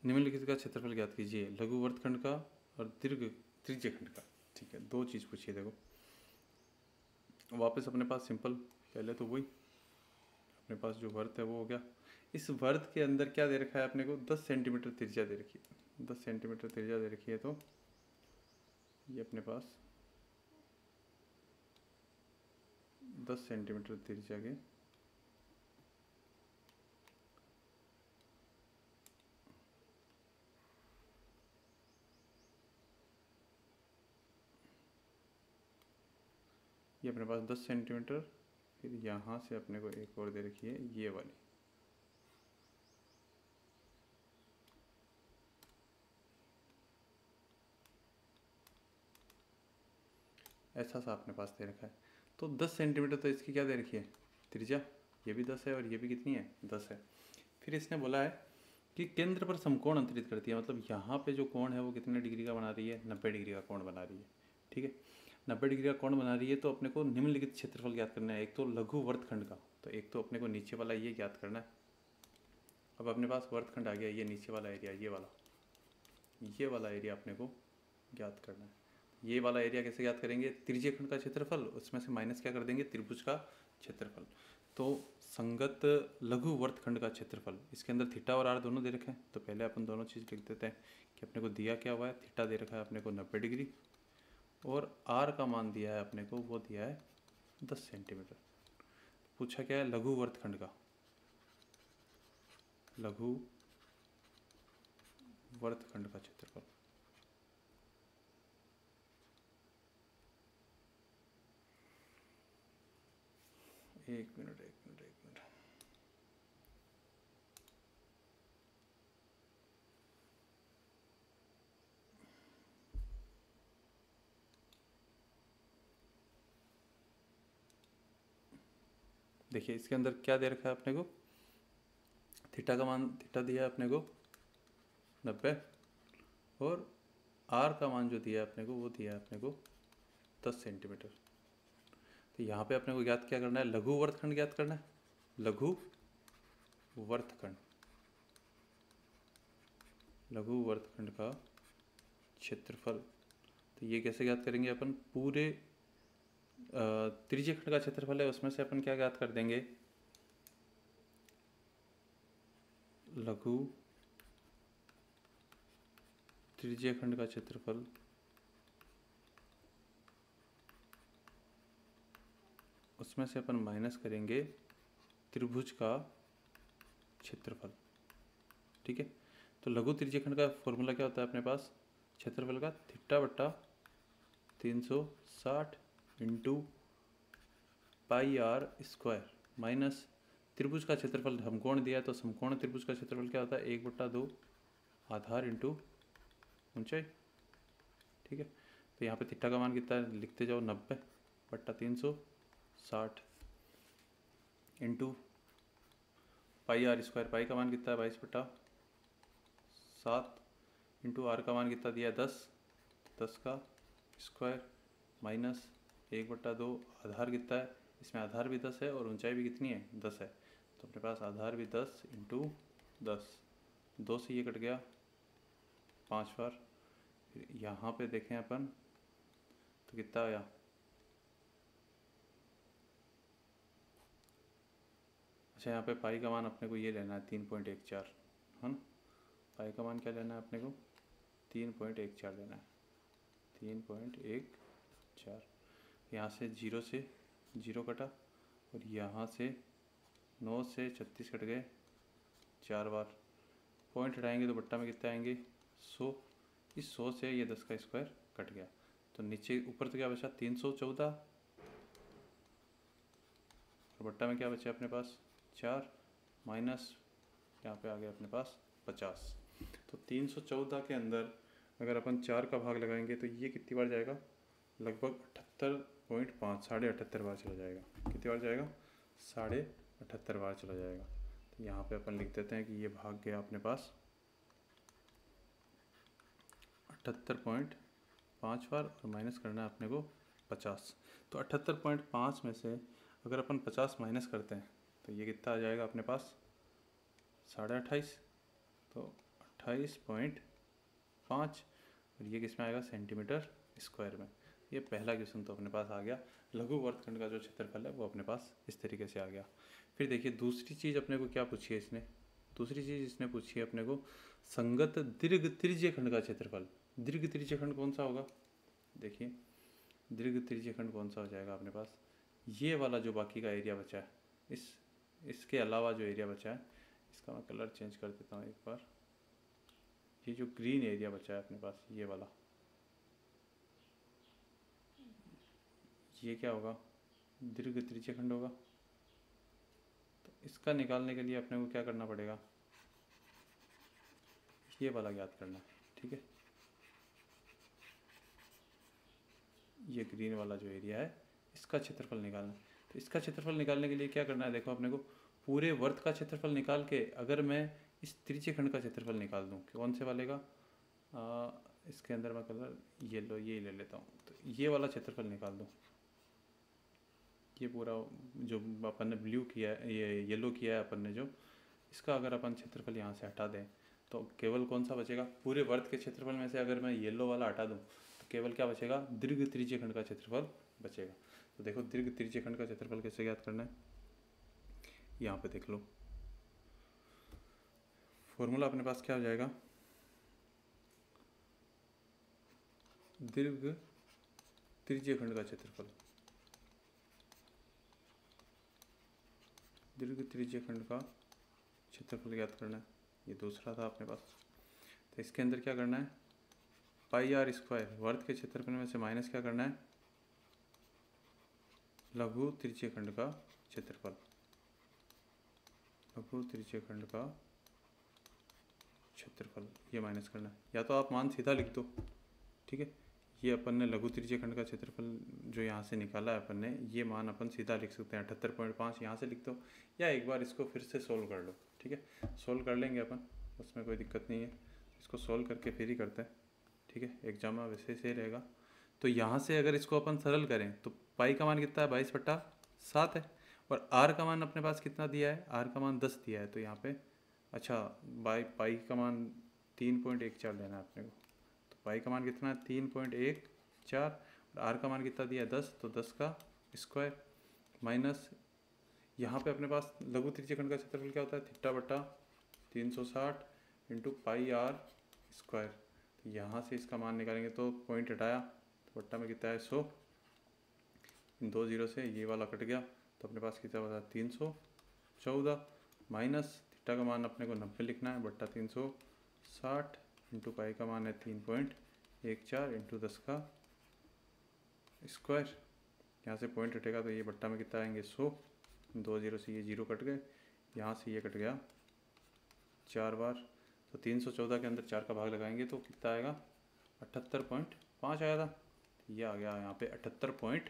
निम्नलिखित का क्षेत्रफल ज्ञात कीजिए। लघु वर्तखंड का और दीर्घ त्रिज्य खंड का। ठीक है? दो चीज़ पूछिए देखो। वापस अपने पास सिंपल, पहले तो वही। अपने पास जो वर्त है वो हो गया। इस वर्त के अंदर क्या दे रखा है अपने को? दस सेंटीमीटर त्रिज्या दे रखी है। दस सेंटीमीटर त्रिज्या दे रखी है तो ये अपने पास दस सेंटीमीटर त्रिज्या के ये अपने पास दस सेंटीमीटर फिर यहाँ से अपने को एक और दे रखी है, ये वाली। ऐसा सा अपने पास दे रखा है। तो 10 सेंटीमीटर तो इसकी क्या दे रखी है? त्रिज्या। ये भी 10 है और ये भी कितनी है? 10 है। फिर इसने बोला है कि केंद्र पर समकोण अंतरित करती है। मतलब यहाँ पे जो कोण है वो कितने डिग्री का बना रही है? नब्बे डिग्री का कोण बना रही है। ठीक है? नब्बे डिग्री का कोण बना रही है तो अपने को निम्नलिखित क्षेत्रफल ज्ञात करना है। एक तो लघु वर्तखंड का। तो एक तो अपने को नीचे वाला ये ज्ञात करना है। अब अपने पास वर्तखंड आ गया, ये नीचे वाला एरिया ये वाला। ये वाला एरिया अपने को ज्ञात करना है। ये वाला एरिया कैसे ज्ञात करेंगे? त्रिज्य खंड का क्षेत्रफल, उसमें से माइनस क्या कर देंगे? त्रिभुज का क्षेत्रफल। तो संगत लघु वर्तखंड का क्षेत्रफल, इसके अंदर थीटा और आर दोनों दे रखे हैं। तो पहले अपन दोनों चीज़ लिख देते हैं कि अपने को दिया क्या हुआ है। थीटा दे रखा है अपने को नब्बे डिग्री, और आर का मान दिया है अपने को, वो दिया है दस सेंटीमीटर पूछा क्या है? लघु वर्तखंड का। लघु वर्तखंड का क्षेत्रफल। एक मिनट एक मिनट एक मिनट। देखिए, इसके अंदर क्या दे रखा है अपने को? थीटा का मान, थीटा दिया है अपने को, नब्बे। और आर का मान जो दिया है अपने को, वो दिया है अपने को दस सेंटीमीटर। तो यहाँ पे अपने को ज्ञात क्या करना है? लघु वर्तखंड ज्ञात करना है? लघु वर्तखंड। लघु वर्तखंड का क्षेत्रफल। तो ये कैसे ज्ञात करेंगे अपन? पूरे त्रिज्य खंड का क्षेत्रफल है, उसमें से अपन क्या ज्ञात कर देंगे? लघु त्रिज्य खंड का क्षेत्रफल उसमें से अपन माइनस करेंगे त्रिभुज का क्षेत्रफल, ठीक है? तो लघु त्रिज्यखंड का फॉर्मूला क्या होता है अपने पास? क्षेत्रफल का थिट्टा बट्टा तीन सौ साठ into pi r square minus त्रिभुज का क्षेत्रफल समकोण दिया तो समकोण त्रिभुज का क्षेत्रफल क्या होता है? एक बट्टा दो आधार इंटू ऊंचाई, ठीक है? तो यहाँ पे थिट्टा का मान कितना है? लिखते जाओ नब्बे बट्टा तीन सौ साठ into pi r square pi का मान कितना है? बाईस बटा सात इंटू आर का मान कितना दिया दस। दस का स्क्वायर माइनस एक बट्टा दो आधार कितना है? इसमें आधार भी दस है और ऊंचाई भी कितनी है? दस है। तो अपने पास आधार भी दस इंटू दस। दो से ये कट गया। पाँच बार। यहाँ पे देखें अपन। तो कितना आया? अच्छा यहाँ पे पाई का मान अपने को ये लेना है, तीन पॉइंट एक चार, है ना? पाई का मान क्या लेना है अपने को? तीन पॉइंट एक चार लेना है। तीन पॉइंट एक चार। यहाँ से ज़ीरो से ज़ीरो कटा और यहाँ से नौ से छत्तीस कट गए चार बार। पॉइंट हटाएँगे तो बट्टा में कितने आएँगे? सौ। इस सौ से ये दस का स्क्वायर कट गया। तो नीचे ऊपर तो क्या बचा? तीन सौ चौदह। और बट्टा में क्या बचा अपने पास? चार, माइनस यहाँ पे आ गया अपने पास पचास। तो तीन सौ चौदह के अंदर अगर अपन चार का भाग लगाएँगे तो ये कितनी बार जाएगा? लगभग अठहत्तर पॉइंट पाँच, साढ़े अठहत्तर बार चला जाएगा। कितनी बार जाएगा? साढ़े अठहत्तर बार चला जाएगा। तो यहाँ पे अपन लिख देते हैं कि ये भाग गया अपने पास अठहत्तर पॉइंट पाँच बार और माइनस करना है अपने को पचास। तो अठहत्तर पॉइंट पाँच में से अगर अपन पचास माइनस करते हैं तो ये कितना आ जाएगा अपने पास? साढ़े अट्ठाईस। तो अट्ठाईस पॉइंट पाँच। और ये किसमें आएगा? सेंटीमीटर स्क्वायर में। ये पहला क्वेश्चन तो अपने पास आ गया। लघु वर्तखंड का जो क्षेत्रफल है, वो अपने पास इस तरीके से आ गया। फिर देखिए, दूसरी चीज़ अपने को क्या पूछी है इसने? दूसरी चीज़ इसने पूछी है अपने को, संगत दीर्घ त्रिज्य खंड का क्षेत्रफल। दीर्घ त्रिज्य खंड कौन सा होगा? देखिए, दीर्घ त्रिज्य खंड कौन सा हो जाएगा अपने पास? ये वाला जो बाकी का एरिया बचा है, इस इसके अलावा जो एरिया बचा है, इसका मैं कलर चेंज कर देता हूँ एक बार। ये जो ग्रीन एरिया बचा है अपने पास, ये वाला। ये क्या होगा? दीर्घ त्रिज्य खंड होगा। तो इसका निकालने के लिए अपने को क्या करना पड़ेगा? ये वाला ज्ञात करना है ठीक है? ये ग्रीन वाला जो एरिया है, इसका क्षेत्रफल निकालना। तो इसका क्षेत्रफल निकालने के लिए क्या करना है? देखो अपने को पूरे वर्त का क्षेत्रफल निकाल के अगर मैं इस त्रिज्य खंड का क्षेत्रफल निकाल दूँ कौन से वाले का? आ, इसके अंदर मैं कलर ये लो ये ले लेता हूँ। तो ये वाला क्षेत्रफल निकाल दूँ। ये पूरा जो अपन ने ब्लू किया है ये येलो किया है अपन ने जो इसका अगर अपन क्षेत्रफल यहाँ से हटा दें तो केवल कौन सा बचेगा? पूरे वर्त के क्षेत्रफल में से अगर मैं येलो वाला हटा दूँ तो केवल क्या बचेगा? दीर्घ त्रिज्य खंड का क्षेत्रफल बचेगा। तो देखो, दीर्घ त्रिज्य खंड का क्षेत्रफल कैसे ज्ञात करना है? यहाँ पे देख लो। फॉर्मूला अपने पास क्या हो जाएगा? दीर्घ त्रिज्य खंड का क्षेत्रफल। दीर्घ त्रिज्य खंड का क्षेत्रफल ज्ञात करना है। ये दूसरा था अपने पास। तो इसके अंदर क्या करना है? पाई आर स्क्वायर वर्त के क्षेत्रफल में से माइनस क्या करना है? लघु त्रिज्य खंड का क्षेत्रफल। लघु त्रिज्य खंड का क्षेत्रफल, ये माइनस करना है। या तो आप मान सीधा लिख दो, ठीक है? ये अपन ने लघु त्रिज्य खंड का क्षेत्रफल जो यहाँ से निकाला है अपन ने, ये मान अपन सीधा लिख सकते हैं, अठहत्तर पॉइंट पाँच यहाँ से लिख दो, या एक बार इसको फिर से सोल्व कर लो, ठीक है? सोल्व कर लेंगे अपन, उसमें कोई दिक्कत नहीं है। इसको सोल्व करके फिर ही करते हैं, ठीक है? एग्ज़ाम में वैसे से रहेगा। तो यहाँ से अगर इसको अपन सरल करें तो पाई का मान कितना है? बाईस बट्टा सात है। और आर का मान अपने पास कितना दिया है? आर का मान दस दिया है। तो यहाँ पे अच्छा बाई, पाई का मान तीन पॉइंट एक चार लेना है अपने को। तो पाई का मान कितना है? तीन पॉइंट एक चार। और आर का मान कितना दिया है? दस। तो दस का स्क्वायर माइनस, यहाँ पे अपने पास लघु त्रिज्य खंड का क्षेत्रफल क्या होता है? थिट्टा बट्टा तीन सौ साठ इंटू पाई आर स्क्वायर। तो यहाँ से इसका मान निकालेंगे तो पॉइंट हटाया। तो बट्टा में कितना है? सौ। दो ज़ीरो से ये वाला कट गया तो अपने पास कितना बता तीन सौ चौदह माइनस थीटा का मान अपने को नब्बे लिखना है, बट्टा तीन सौ साठ इंटू पाई का मान है तीन पॉइंट एक चार इंटू दस का स्क्वायर। यहाँ से पॉइंट हटेगा तो ये बट्टा में कितना आएँगे? सौ। दो ज़ीरो से ये ज़ीरो कट गए, यहाँ से ये कट गया चार बार। तो तीन सौ चौदह के अंदर चार का भाग लगाएँगे तो कितना आएगा? अठहत्तर पॉइंट पाँच आया था। ये आ गया यहाँ पे अठहत्तर पॉइंट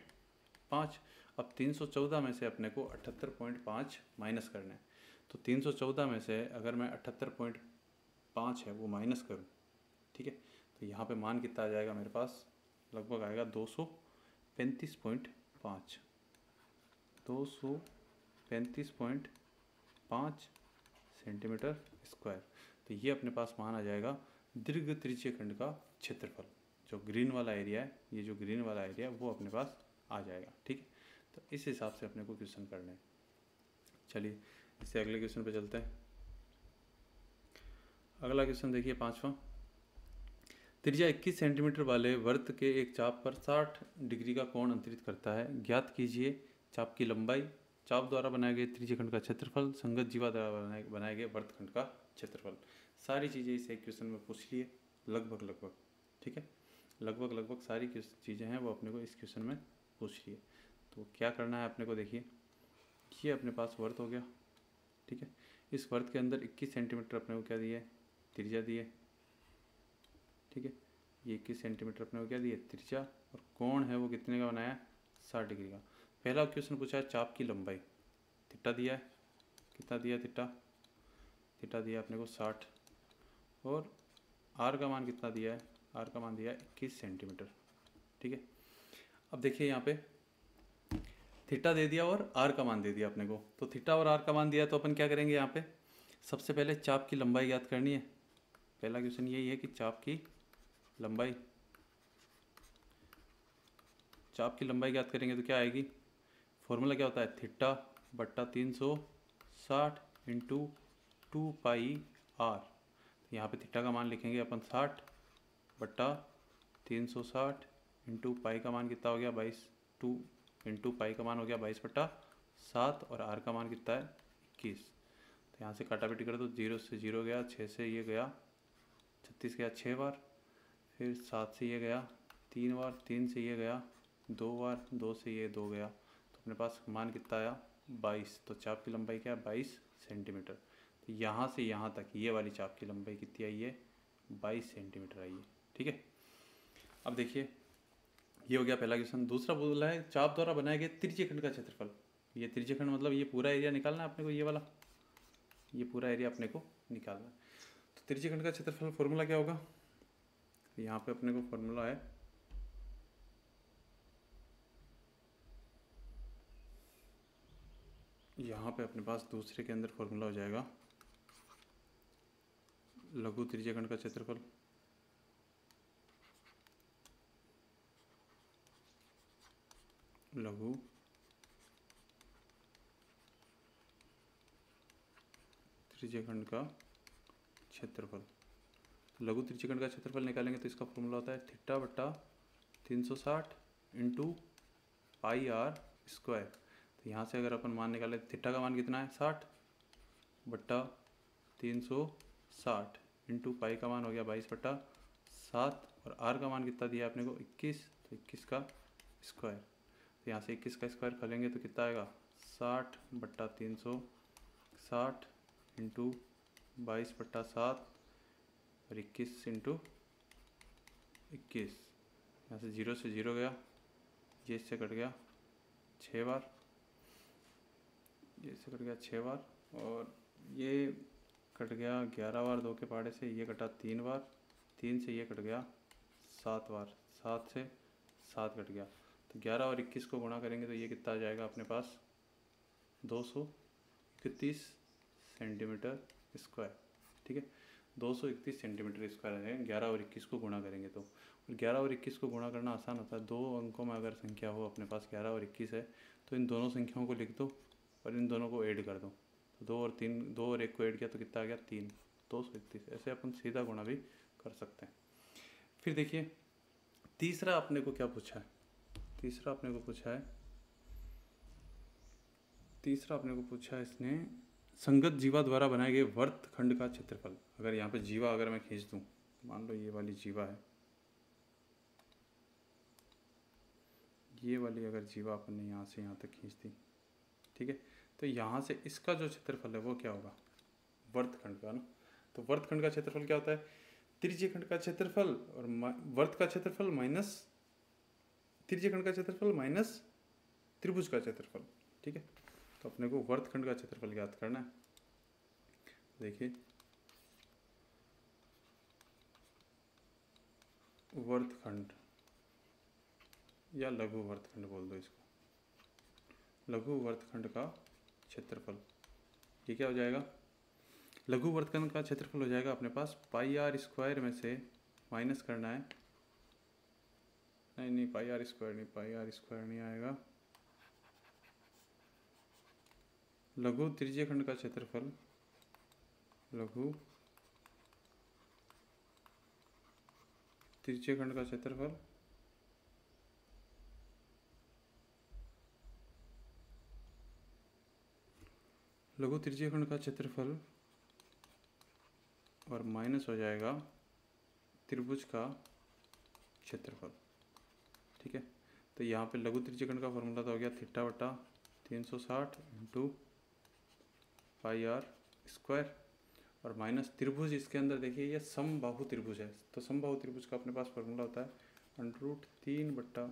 पाँच, अब तीन सौ चौदह में से अपने को अठहत्तर पॉइंट पाँच माइनस करना है। तो तीन सौ चौदह में से अगर मैं अठहत्तर पॉइंट पाँच है, वो माइनस करूँ, ठीक है? तो यहाँ पे मान कितना आ जाएगा मेरे पास? लगभग आएगा दो सौ पैंतीस पॉइंट पाँच। दो सौ पैंतीस पॉइंट पाँच सेंटीमीटर स्क्वायर। तो ये अपने पास मान आ जाएगा दीर्घ त्रिज्य खंड का क्षेत्रफल। जो ग्रीन वाला एरिया है, ये जो ग्रीन वाला एरिया है, वो अपने पास आ जाएगा, ठीक है? तो इस हिसाब से अपने को क्वेश्चन करने हैं। चलिए, इससे अगले क्वेश्चन पे चलते हैं। अगला क्वेश्चन देखिए पांचवा। त्रिज्या 21 सेंटीमीटर वाले वर्त के एक चाप पर 60 डिग्री का कोण अंतरित करता है। ज्ञात कीजिए, चाप की लंबाई, चाप द्वारा बनाए गए त्रिज्य खंड का क्षेत्रफल, संगत जीवा द्वारा बनाए गए वर्तखंड का क्षेत्रफल। सारी चीज़ें इस एक क्वेश्चन में पूछ लिए लगभग लगभग ठीक है? लगभग लगभग सारी चीज़ें हैं, वो अपने को इस क्वेश्चन में पूछ लिए तो क्या करना है अपने को देखिए। ये अपने पास वर्थ हो गया, ठीक है? इस वर्त के अंदर 21 सेंटीमीटर अपने को क्या दिए? त्रिज्या दिए, ठीक है? ये इक्कीस सेंटीमीटर अपने को क्या दिए? त्रिज्या। और कोण है वो कितने का बनाया? साठ डिग्री का। पहला क्वेश्चन पूछा है, चाप की लंबाई। थिट्टा दिया है। कितना दिया थिट्टा थिट्टा दिया अपने को साठ। और आर का मान कितना दिया है? आर का मान दिया है इक्कीस सेंटीमीटर, ठीक है? अब देखिए यहाँ पे। थीटा दे दिया और आर का मान दे दिया अपने को। तो थीटा और आर का मान दिया तो अपन क्या करेंगे यहाँ पे? सबसे पहले चाप की लंबाई याद करनी है। पहला क्वेश्चन यही है कि चाप की लंबाई। चाप की लंबाई याद करेंगे तो क्या आएगी? फॉर्मूला क्या होता है? थीटा बट्टा तीन सौ साठ इंटू टू पाई आर यहाँ पे थीटा का मान लिखेंगे अपन साठ बट्टा तीन सौ साठ इंटू पाई का मान कितना हो गया? बाईस टू इंटू पाई का मान हो गया बाईस बट्टा सात और आर का मान कितना है? इक्कीस। तो यहाँ से काटापिटी कर दो, ज़ीरो से ज़ीरो गया छः से ये गया, छत्तीस गया छः बार, फिर सात से ये गया, तीन बार, तीन से ये गया, दो बार, दो से ये दो गया। तो अपने पास मान कितना आया? बाईस। तो चाप की लंबाई क्या है? बाईस सेंटीमीटर। तो यहाँ से यहाँ तक ये वाली चाप की लंबाई कितनी आई है? बाईस सेंटीमीटर आई है। ठीक है? अब देखिए ये हो गया पहला क्वेश्चन। दूसरा बोला है, चाप द्वारा बनाए गए त्रिज्य खंड का क्षेत्रफल। ये त्रिज्य खंड मतलब ये पूरा एरिया निकालना है अपने को, ये वाला। ये पूरा एरिया अपने को निकालना है। तो त्रिज्य खंड का क्षेत्रफल फॉर्मूला क्या होगा? यहाँ पे अपने को फॉर्मूला है। यहाँ पे अपने पास दूसरे के अंदर फॉर्मूला हो जाएगा। लघु त्रिज्य खंड का क्षेत्रफल। लघु। त्रिज्यखंड का क्षेत्रफल। लघु त्रिज्यखंड का क्षेत्रफल निकालेंगे तो इसका फॉर्मूला होता है थिट्टा बट्टा तीन सौ साठ इंटू पाई आर स्क्वायर तो यहाँ से अगर अपन मान निकाले थिट्टा का मान कितना है? साठ बट्टा तीन सौ साठ इंटू पाई का मान हो गया बाईस बट्टा सात और आर का मान कितना दिया आपने को? इक्कीस। तो इक्कीस का स्क्वायर तो यहाँ से इक्कीस का स्क्वायर करेंगे तो कितना आएगा? साठ बट्टा तीन सौ, साठ इंटू बाईस बट्टा सात और इक्कीस इंटू इक्कीस। यहाँ से ज़ीरो से ज़ीरो गया, ये इससे कट गया छः बार, ये इससे कट गया छः बार और ये कट गया ग्यारह बार दो के पहाड़े से, ये कटा तीन बार, तीन से ये कट गया सात बार, सात से सात कट गया। तो ग्यारह और इक्कीस को गुणा करेंगे तो ये कितना आ जाएगा अपने पास? दो सौ इकतीस सेंटीमीटर स्क्वायर। ठीक है? दो सौ इकतीस सेंटीमीटर स्क्वायर है, ग्यारह और इक्कीस को गुणा करेंगे तो। और ग्यारह और इक्कीस को गुणा करना आसान होता है। दो अंकों में अगर संख्या हो अपने पास, ग्यारह और इक्कीस है तो इन दोनों संख्याओं को लिख दो और इन दोनों को ऐड कर दो। तो दो और तीन, दो और एक को ऐड किया तो कितना आ गया? तीन। दो सौ इकतीस। ऐसे अपन सीधा गुणा भी कर सकते हैं। फिर देखिए, तीसरा अपने को क्या पूछा है? तीसरा अपने को पूछा है। तीसरा अपने को पूछा है इसने, संगत जीवा द्वारा बनाए गए वर्त खंड का क्षेत्रफल। अगर यहाँ पे जीवा अगर मैं खींच दूँ, मान लो ये वाली जीवा है। ये वाली अगर जीवा अपन ने यहाँ से यहाँ तक खींच दी, ठीक है? तो यहाँ से इसका जो क्षेत्रफल है वो क्या होगा? वर्त खंड का ना? तो वर्त खंड का क्षेत्रफल क्या होता है? त्रिज्य खंड का क्षेत्रफल और वर्त का क्षेत्रफल माइनस त्रिज्य खंड का क्षेत्रफल माइनस त्रिभुज का क्षेत्रफल, ठीक है? तो अपने को वर्तखंड का क्षेत्रफल ज्ञात करना है। देखिए वर्तखंड या लघु वर्तखंड बोल दो इसको। लघु वर्तखंड का क्षेत्रफल, ये क्या हो जाएगा? लघु वर्तखंड का क्षेत्रफल हो जाएगा अपने पास पाई आर स्क्वायर में से माइनस करना है नहीं नहीं पाई आर स्क्वायर नहीं पाई आर स्क्वायर नहीं आएगा। लघु त्रिज्य खंड का क्षेत्रफल, लघु त्रिज्य खंड का क्षेत्रफल, लघु त्रिज्य खंड का क्षेत्रफल और माइनस हो जाएगा त्रिभुज का क्षेत्रफल। ठीक है? तो यहाँ पे लघु त्रिज्य का फॉर्मूला तो हो गया थीटा बटा तीन सौ साठ इंटू पाई आर स्क्वायर और माइनस त्रिभुज इसके अंदर देखिए, ये समबाहु त्रिभुज है। तो समबाहु त्रिभुज का अपने पास फॉर्मूला होता है अंडर रूट तीन बट्टा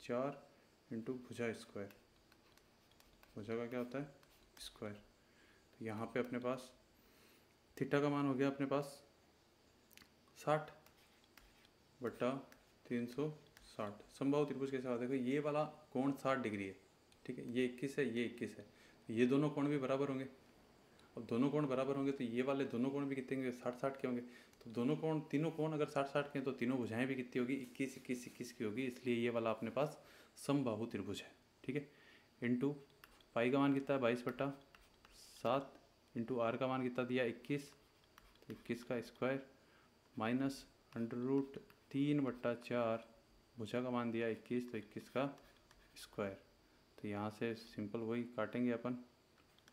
चार इंटू भुजा स्क्वायर भुजा का क्या होता है? स्क्वायर तो यहाँ पे अपने पास थीटा का मान हो गया अपने पास साठ बट्टा तीन सौ साठ, संभव त्रिभुज कैसे साथ। देखो, ये वाला कोण साठ डिग्री है, ठीक है? ये इक्कीस है, ये इक्कीस है। ये दोनों कोण भी बराबर होंगे। अब दोनों कोण बराबर होंगे तो ये वाले दोनों कोण भी कितने होंगे? साठ साठ के होंगे। तो दोनों कोण, तीनों कोण अगर साठ साठ के हैं तो तीनों भुजाएँ भी कितनी होगी? इक्कीस इक्कीस इक्कीस की होगी। इसलिए ये वाला अपने पास समबाहु त्रिभुज है, ठीक है? इंटू पाई का मान कितना है? बाईस बट्टा सात इंटू आर का मान कितना दिया? इक्कीस। तो इक्कीस का स्क्वायर माइनस अंडर रूट तीन बट्टा चार भुजा का मान दिया इक्कीस तो इक्कीस का स्क्वायर तो यहाँ से सिंपल वही काटेंगे अपन।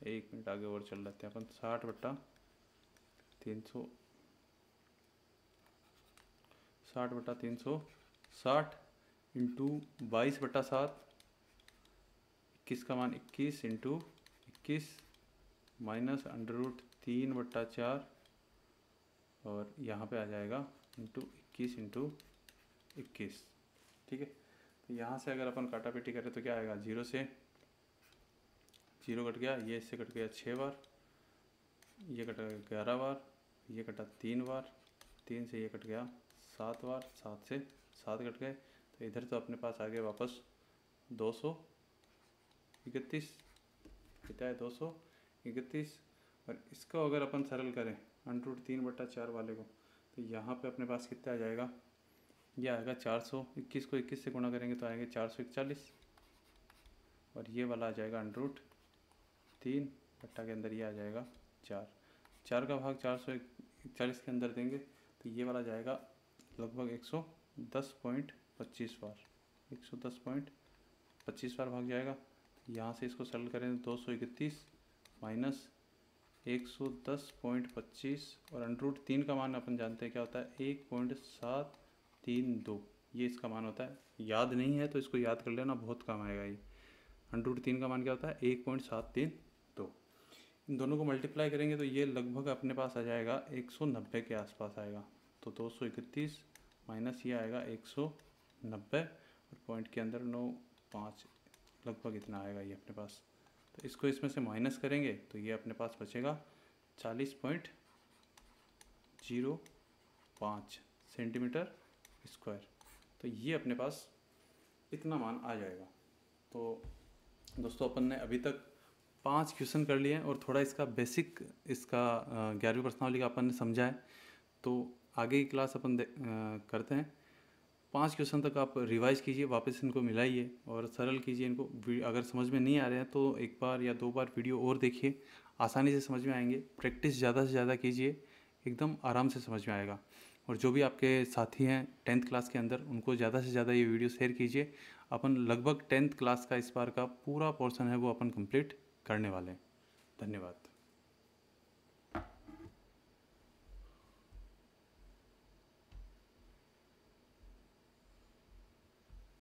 एक मिनट आगे और चल लेते हैं अपन। साठ बट्टा तीन सौ साठ बट्टा तीन सौ साठ इंटू बाईस बट्टा सात। इक्कीस का मान इक्कीस इंटू इक्कीस माइनस अंडर रूट तीन बट्टा चार। और यहाँ पे आ जाएगा इंटू इक्कीस इंटू इक्कीस। ठीक है? तो यहाँ से अगर अपन काटा पेटी करें तो क्या आएगा? ज़ीरो से, ज़ीरो कट गया, ये इससे कट गया छः बार, ये कट गया ग्यारह बार, ये कटा तीन बार, तीन से ये कट गया सात बार, सात से सात कट गए। तो इधर तो अपने पास आ गए वापस दो सौ इकतीस, कितना है? दो सौ इकतीस। और इसको अगर अपन सरल करें अंडरूट तीन बट्टा चार वाले को तो यहाँ पे अपने पास कितना आ जाएगा? ये आएगा चार सौ इक्कीस को इक्कीस से गुणा करेंगे तो आएँगे चार सौ इकतालीस और ये वाला आ जाएगा अंडरूट तीन बट्टा के अंदर ये आ जाएगा चार। चार का भाग चार सौ इकतालीस के अंदर देंगे तो ये वाला जाएगा लगभग एक सौ दस पॉइंट पच्चीस बार। एक सौ दस पॉइंट पच्चीस बार भाग जाएगा। यहाँ से इसको सरल करें तो दो सौ इकतीस माइनस एक सौ दस पॉइंट पच्चीस। और अंडरूट तीन का मान अपन जानते हैं क्या होता है? एक पॉइंट सात तीन दो, ये इसका मान होता है। याद नहीं है तो इसको याद कर लेना, बहुत काम आएगा ये। अंडरूट तीन का मान क्या होता है? एक पॉइंट सात तीन दो। इन दोनों को मल्टीप्लाई करेंगे तो ये लगभग अपने पास आ जाएगा, एक सौ नब्बे के आसपास आएगा। तो दो सौ इकतीस माइनस ये आएगा, एक सौ नब्बे। और पॉइंट के अंदर नौ, पाँच, लगभग इतना आएगा ये अपने पास। तो इसको इसमें से माइनस करेंगे तो ये अपने पास बचेगा, चालीस पॉइंट ज़ीरो पाँच सेंटीमीटर। स्क्वायर तो ये अपने पास इतना मान आ जाएगा। तो दोस्तों, अपन ने अभी तक पाँच क्वेश्चन कर लिए हैं और थोड़ा इसका बेसिक इसका ग्यारहवीं प्रश्नावली का अपन ने समझा है। तो आगे की क्लास अपन करते हैं। पाँच क्वेश्चन तक आप रिवाइज कीजिए, वापस इनको मिलाइए और सरल कीजिए इनको। अगर समझ में नहीं आ रहे हैं तो एक बार या दो बार वीडियो और देखिए। आसानी से समझ में आएँगे। प्रैक्टिस ज़्यादा से ज़्यादा कीजिए। एकदम आराम से समझ में आएगा। और जो भी आपके साथी हैं टेंथ क्लास के अंदर, उनको ज़्यादा से ज़्यादा ये वीडियो शेयर कीजिए। अपन लगभग टेंथ क्लास का इस बार का पूरा पोर्सन है, वो अपन कंप्लीट करने वाले हैं। धन्यवाद।